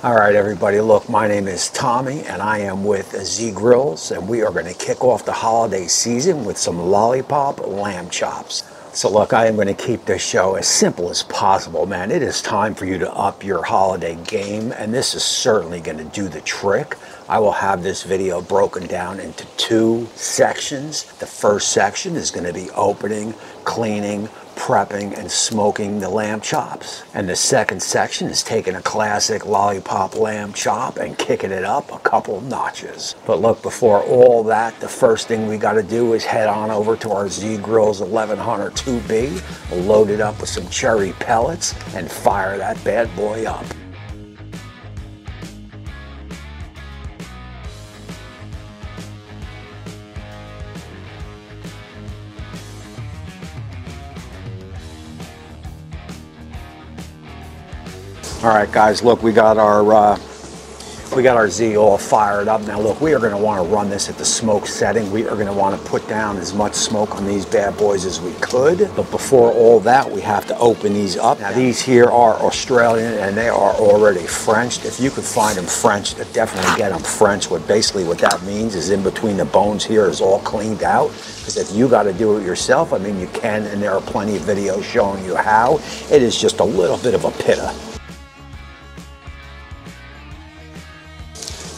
All right, everybody, look, my name is Tommy, and I am with Z Grills, and we are going to kick off the holiday season with some lollipop lamb chops. So, look, I am going to keep this show as simple as possible, man. It is time for you to up your holiday game, and this is certainly going to do the trick. I will have this video broken down into two sections. The first section is going to be opening, cleaning, prepping and smoking the lamb chops. And the second section is taking a classic lollipop lamb chop and kicking it up a couple notches. But look, before all that, the first thing we got to do is head on over to our Z Grills 1100 2B, load it up with some cherry pellets, and fire that bad boy up. All right, guys, look, we got our uh, we got our Z all fired up. Now, look, we are going to want to run this at the smoke setting. We are going to want to put down as much smoke on these bad boys as we could. But before all that, we have to open these up. Now, these here are Australian and they are already Frenched. If you could find them French, definitely get them French. What basically what that means is in between the bones here is all cleaned out. Because if you got to do it yourself, I mean, you can, and there are plenty of videos showing you how. It is just a little bit of a pitta.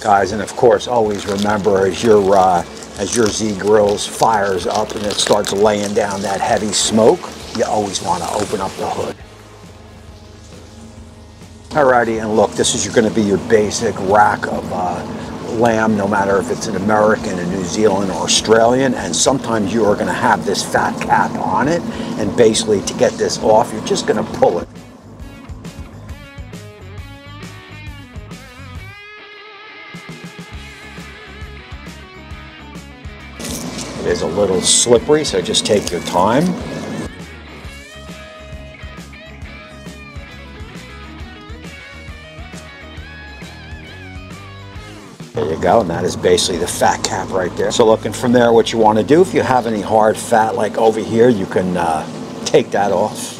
Guys. And of course, always remember as your uh, as your Z grills fires up and it starts laying down that heavy smoke, you always want to open up the hood. Alrighty, and look, this is going to be your basic rack of uh, lamb, no matter if it's an American, a New Zealand, or Australian. And sometimes you are going to have this fat cap on it, and basically to get this off, you're just going to pull it. It is a little slippery, so just take your time. There you go, and that is basically the fat cap right there. So looking from there, what you want to do, if you have any hard fat like over here, you can uh, take that off.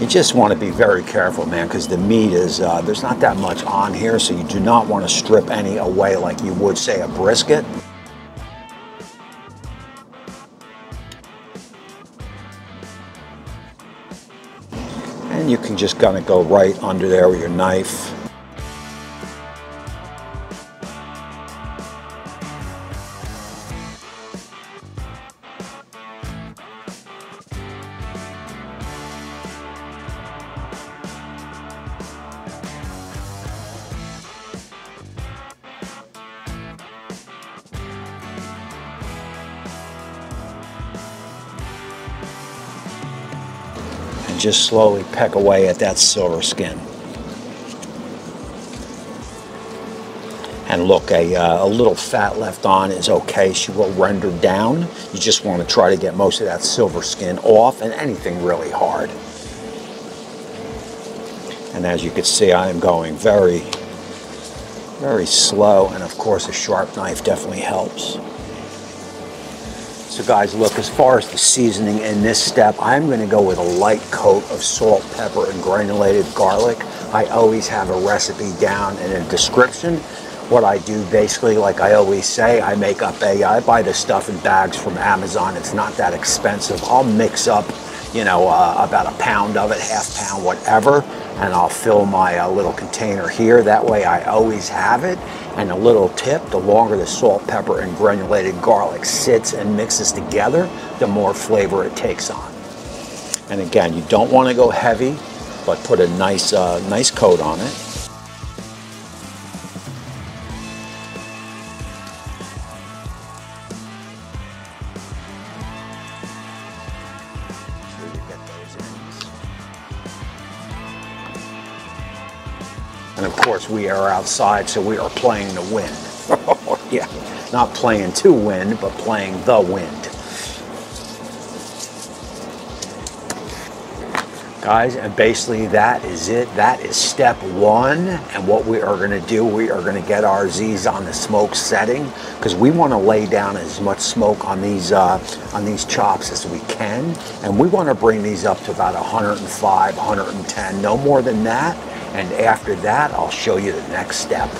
You just want to be very careful, man, because the meat is, uh, there's not that much on here, so you do not want to strip any away like you would, say, a brisket. And you can just kind of go right under there with your knife. Just slowly peck away at that silver skin. And look, a, uh, a little fat left on is okay. She will render down. You just want to try to get most of that silver skin off and anything really hard. And as you can see, I am going very, very slow. And of course, a sharp knife definitely helps. So guys, look, as far as the seasoning in this step, I'm going to go with a light coat of salt, pepper, and granulated garlic. I always have a recipe down in a description. What I do basically, like I always say, I make up a, I buy the stuff in bags from Amazon. It's not that expensive. I'll mix up, you know, uh, about a pound of it, half pound, whatever, and I'll fill my uh, little container here. That way I always have it and a little tip, the longer the salt, pepper, and granulated garlic sits and mixes together, the more flavor it takes on. And again, you don't want to go heavy, but put a nice, uh, nice coat on it. And of course, we are outside, so we are playing the wind. yeah, not playing to win, but playing the wind. Guys, and basically that is it. That is step one. And what we are gonna do, we are gonna get our Z's on the smoke setting because we wanna lay down as much smoke on these, uh, on these chops as we can. And we wanna bring these up to about 105, 110, no more than that. And after that, I'll show you the next step.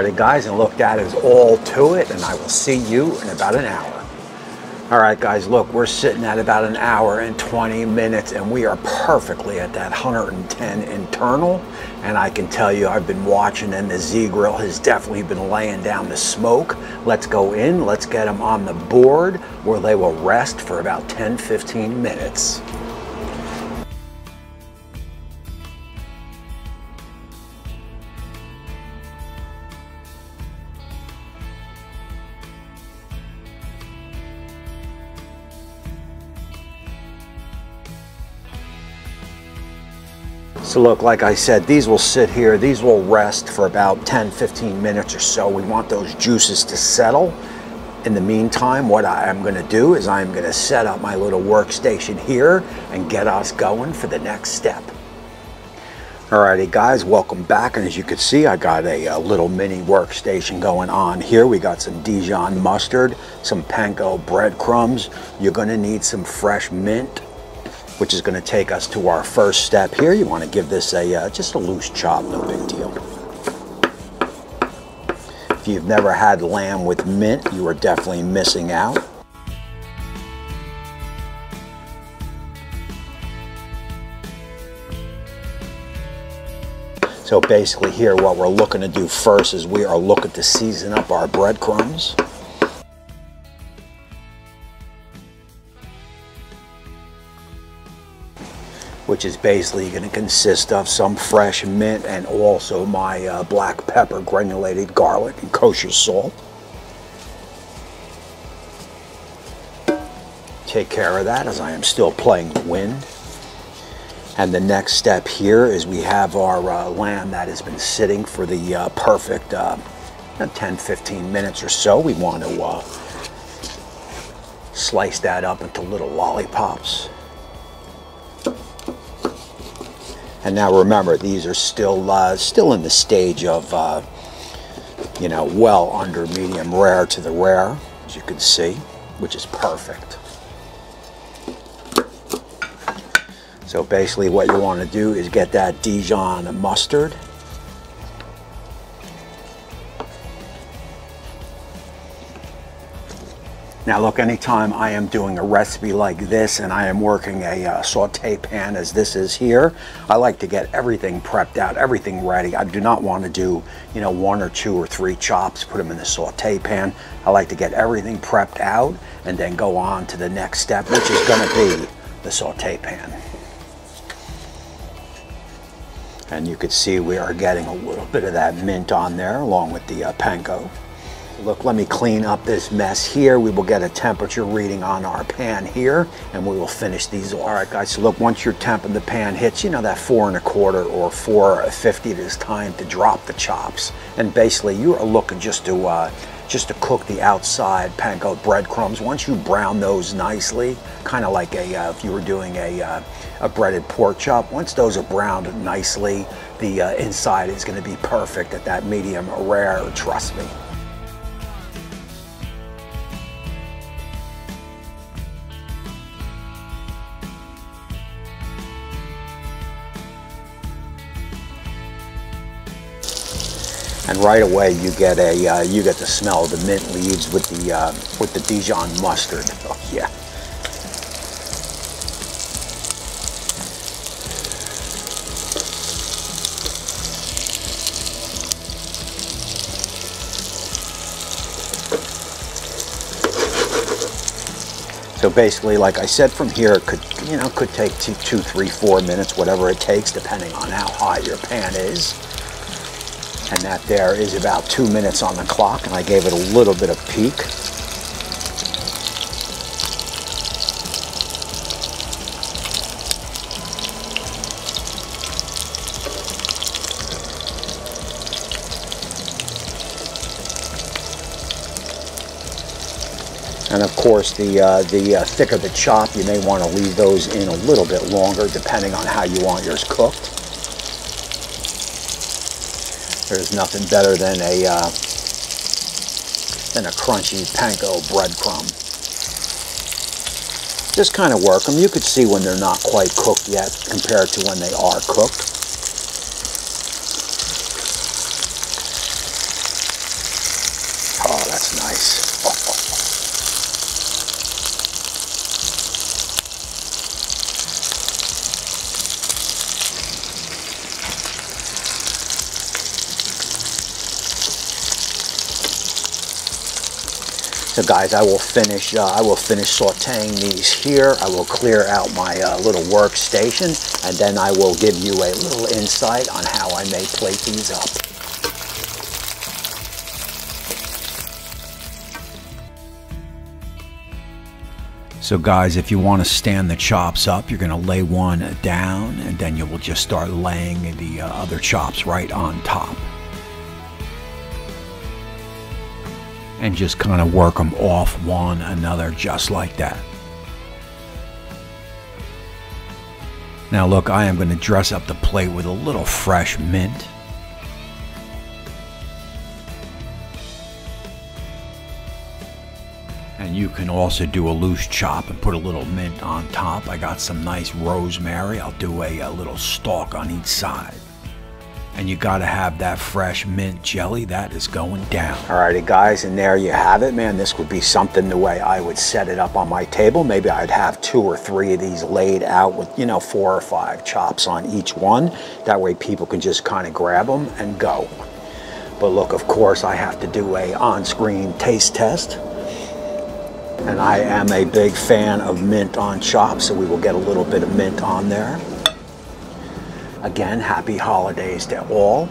Alrighty guys, and look, that is all to it, and I will see you in about an hour. Alright guys, look, we're sitting at about an hour and 20 minutes, and we are perfectly at that 110 internal, and I can tell you I've been watching, and the Z-Grill has definitely been laying down the smoke. Let's go in, let's get them on the board, where they will rest for about 10-15 minutes. So look, like I said, these will sit here, these will rest for about 10, 15 minutes or so. We want those juices to settle. In the meantime, what I am gonna do is I'm gonna set up my little workstation here and get us going for the next step. Alrighty guys, welcome back. And as you can see, I got a, a, little mini workstation going on here. We got some Dijon mustard, some panko breadcrumbs. You're gonna need some fresh mint, which is going to take us to our first step here. You want to give this a uh, just a loose chop, no big deal. If you've never had lamb with mint, you are definitely missing out. So basically here what we're looking to do first is we are looking to season up our breadcrumbs. Which is basically going to consist of some fresh mint and also my uh, black pepper, granulated garlic, and kosher salt. Take care of that as I am still playing the wind. And the next step here is we have our uh, lamb that has been sitting for the uh, perfect uh, 10-15 minutes or so. We want to uh, slice that up into little lollipops. And now remember, these are still uh, still in the stage of, uh, you know, well under medium rare to the rare, as you can see, which is perfect. So basically what you want to do is get that Dijon mustard Now look, anytime I am doing a recipe like this and I am working a uh, saute pan as this is here, I like to get everything prepped out, everything ready. I do not want to do, you know, one or two or three chops, put them in the saute pan. I like to get everything prepped out and then go on to the next step, which is going to be the saute pan. And you can see we are getting a little bit of that mint on there along with the uh, panko. Look, let me clean up this mess here. We will get a temperature reading on our pan here, and we will finish these. All right, guys, so look, once your temp in the pan hits, you know, that four and a quarter or 450, it is time to drop the chops. And basically, you are looking just to, uh, just to cook the outside panko breadcrumbs. Once you brown those nicely, kind of like a, uh, if you were doing a, uh, a breaded pork chop, once those are browned nicely, the uh, inside is gonna be perfect at that medium rare, trust me. And right away you get a uh, you get the smell of the mint leaves with the uh, with the Dijon mustard. Oh yeah. So basically, like I said, from here it could, you know, could take two, two, three, four minutes, whatever it takes, depending on how hot your pan is and that there is about two minutes on the clock, and I gave it a little bit of peek. And of course, the, uh, the uh, thicker the chop, you may want to leave those in a little bit longer, depending on how you want yours cooked. There's nothing better than a, uh, than a crunchy panko breadcrumb. Just kind of work them. You could see when they're not quite cooked yet compared to when they are cooked. Oh, that's nice. So guys, I will finish. Uh, I will finish sautéing these here. I will clear out my uh, little workstation, and then I will give you a little insight on how I may plate these up. So guys, if you want to stand the chops up, you're going to lay one down, and then you will just start laying the uh, other chops right on top. And just kind of work them off one another just like that. Now look, I am going to dress up the plate with a little fresh mint. And you can also do a loose chop and put a little mint on top. I got some nice rosemary. I'll do a, a little stalk on each side and you got to have that fresh mint jelly that is going down. Alrighty guys, and there you have it, man. This would be something the way I would set it up on my table. Maybe I'd have two or three of these laid out with, you know, four or five chops on each one. That way people can just kind of grab them and go. But look, of course, I have to do a on-screen taste test. And I am a big fan of mint on chops, so we will get a little bit of mint on there. Again, happy holidays to all.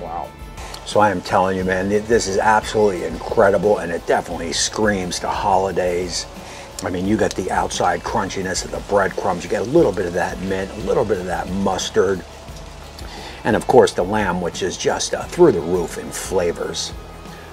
Wow. So I am telling you, man, this is absolutely incredible and it definitely screams to holidays. I mean, you get the outside crunchiness of the breadcrumbs, you get a little bit of that mint, a little bit of that mustard, and of course the lamb, which is just uh, through the roof in flavors.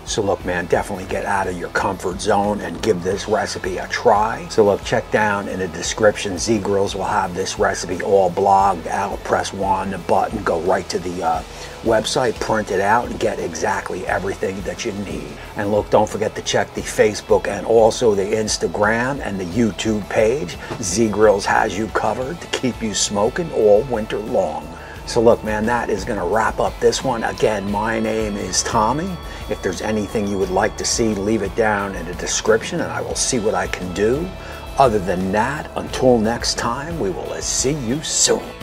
So look, man, definitely get out of your comfort zone and give this recipe a try. So look, check down in the description. Z Grills will have this recipe all blogged out. Press one button, go right to the uh, website, print it out, and get exactly everything that you need. And look, don't forget to check the Facebook and also the Instagram and the YouTube page. Z Grills has you covered to keep you smoking all winter long. So look, man, that is going to wrap up this one. Again, my name is Tommy. If there's anything you would like to see, leave it down in the description and I will see what I can do. Other than that, until next time, we will see you soon.